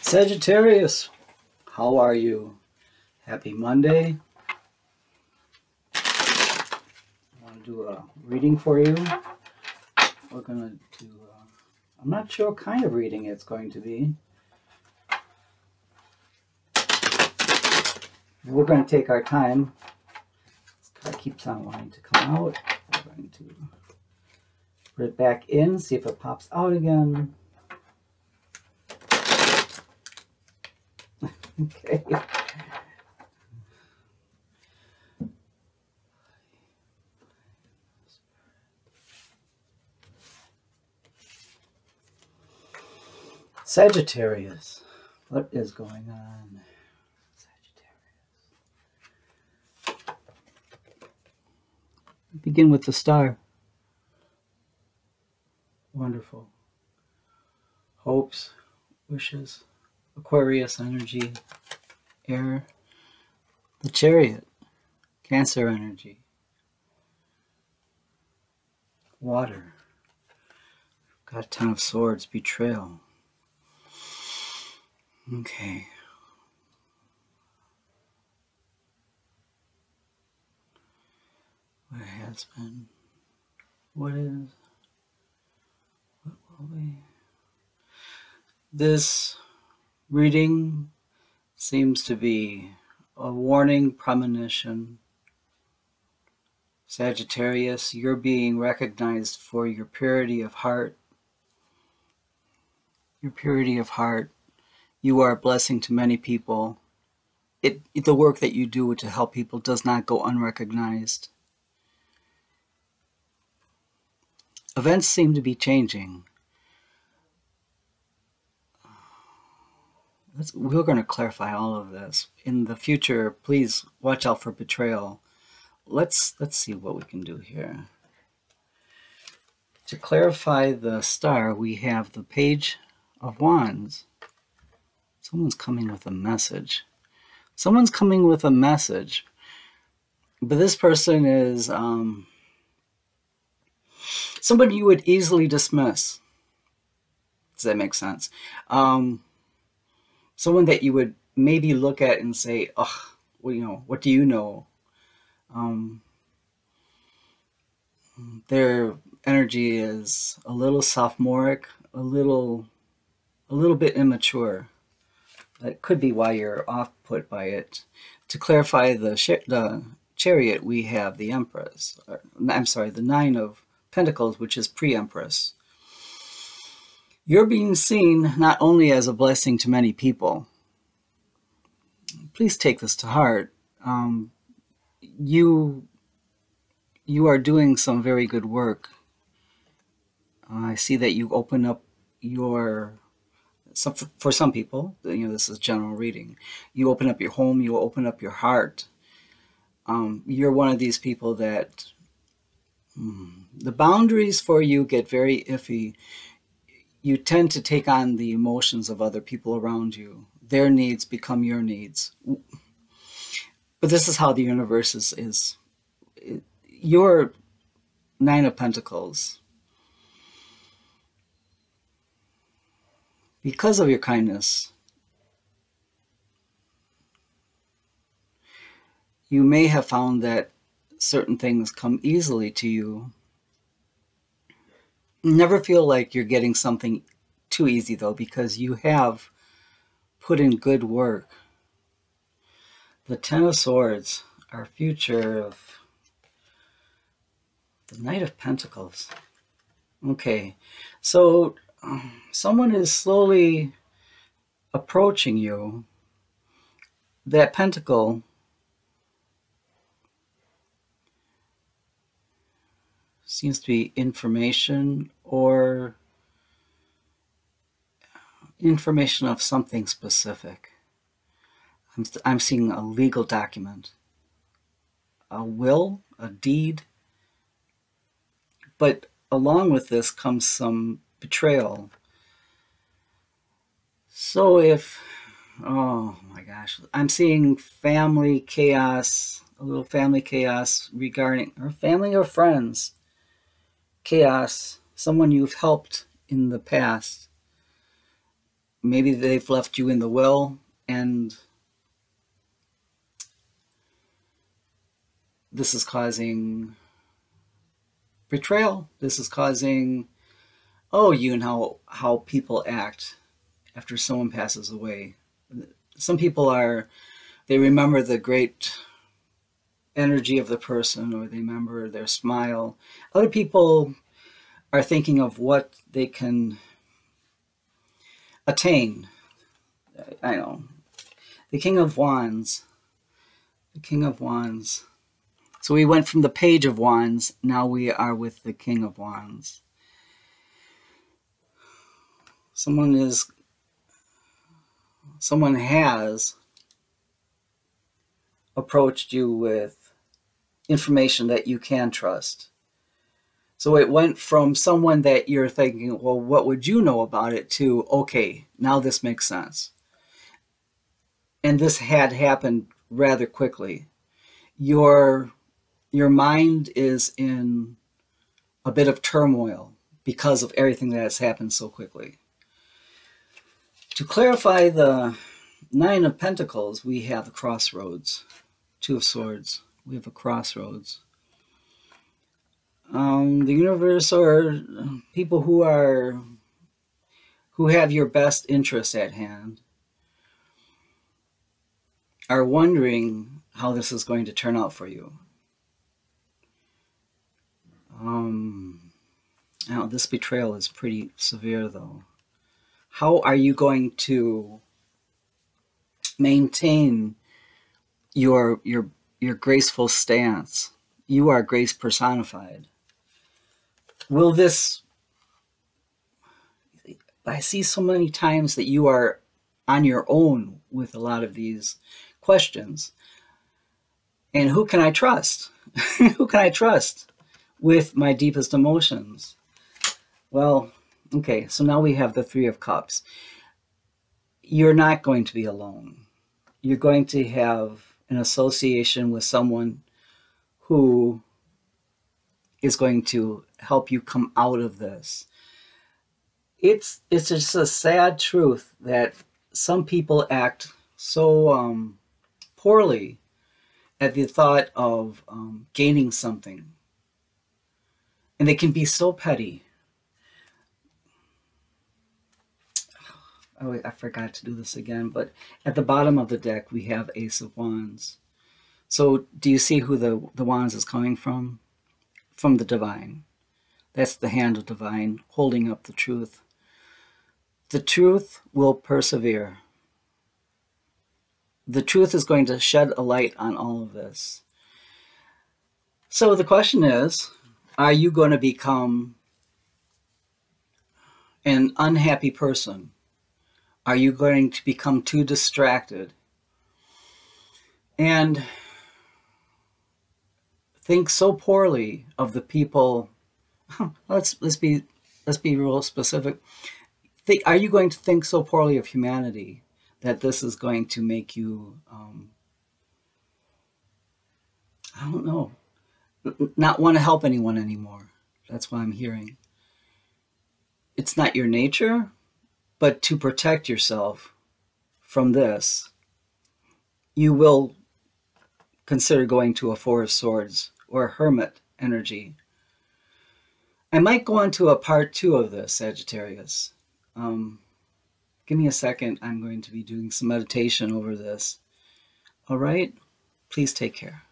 Sagittarius, how are you? Happy Monday. I want to do a reading for you. We're going to do, uh, I'm not sure what kind of reading it's going to be. We're going to take our time. This card keeps on wanting to come out. We're going to put it back in, see if it pops out again. Okay. Sagittarius, what is going on? Sagittarius. Begin with the star. Wonderful. Hopes, wishes, Aquarius energy, air, the chariot, Cancer energy, water, got Ten of Swords, betrayal. Okay. What has been, what is, what will be. This Reading seems to be a warning premonition. Sagittarius, you're being recognized for your purity of heart. Your purity of heart. You are a blessing to many people. It, the work that you do to help people does not go unrecognized. Events seem to be changing. We're going to clarify all of this in the future. Please watch out for betrayal. Let's let's see what we can do here. To clarify the star, we have the page of wands. Someone's coming with a message. Someone's coming with a message, but this person is um, somebody you would easily dismiss. Does that make sense? Um, someone that you would maybe look at and say, "Oh, well, you know, what do you know?" Um, their energy is a little sophomoric, a little, a little bit immature. That could be why you're off put by it. To clarify the the chariot, we have the Empress. Or, I'm sorry, the Nine of Pentacles, which is pre-Empress. You're being seen not only as a blessing to many people, please take this to heart. Um, you, you are doing some very good work. Uh, I see that you open up your, some, for some people, you know, this is general reading. You open up your home, you open up your heart. Um, you're one of these people that hmm, the boundaries for you get very iffy you tend to take on the emotions of other people around you. Their needs become your needs. But this is how the universe is. is your Nine of Pentacles, because of your kindness, you may have found that certain things come easily to you Never feel like you're getting something too easy though, because you have put in good work. The Ten of Swords, our future of the Knight of Pentacles. Okay, so um, someone is slowly approaching you. That pentacle seems to be information or information of something specific. I'm, I'm seeing a legal document, a will, a deed, but along with this comes some betrayal. So if, oh my gosh, I'm seeing family chaos, a little family chaos regarding, or family or friends chaos, someone you've helped in the past, maybe they've left you in the will and this is causing betrayal. This is causing, oh, you know how, how people act after someone passes away. Some people are, they remember the great energy of the person or they remember their smile. Other people are thinking of what they can attain. I know. The King of Wands. The King of Wands. So we went from the Page of Wands, now we are with the King of Wands. Someone is, someone has approached you with information that you can trust. So it went from someone that you're thinking, well, what would you know about it to, okay, now this makes sense. And this had happened rather quickly. Your your mind is in a bit of turmoil because of everything that has happened so quickly. To clarify the Nine of Pentacles, we have the crossroads, Two of Swords. We have a crossroads. Um, the universe or people who are who have your best interests at hand are wondering how this is going to turn out for you. Um, now, this betrayal is pretty severe, though. How are you going to maintain your your your graceful stance? You are grace personified. Will this? I see so many times that you are on your own with a lot of these questions. And who can I trust? who can I trust? with my deepest emotions. Well, okay, so now we have the Three of Cups. You're not going to be alone. You're going to have an association with someone who is going to help you come out of this. It's it's just a sad truth that some people act so um, poorly at the thought of um, gaining something and they can be so petty. Oh, I forgot to do this again, but at the bottom of the deck, we have Ace of Wands. So do you see who the, the Wands is coming from? From the Divine. That's the hand of Divine holding up the truth. The truth will persevere. The truth is going to shed a light on all of this. So the question is, are you going to become an unhappy person? Are you going to become too distracted? And think so poorly of the people. Let's let's be let's be real specific. Think, are you going to think so poorly of humanity that this is going to make you? Um, I don't know not want to help anyone anymore. That's what I'm hearing. It's not your nature, but to protect yourself from this, you will consider going to a Four of Swords or a Hermit energy. I might go on to a part two of this, Sagittarius. Um, give me a second. I'm going to be doing some meditation over this. All right? Please take care.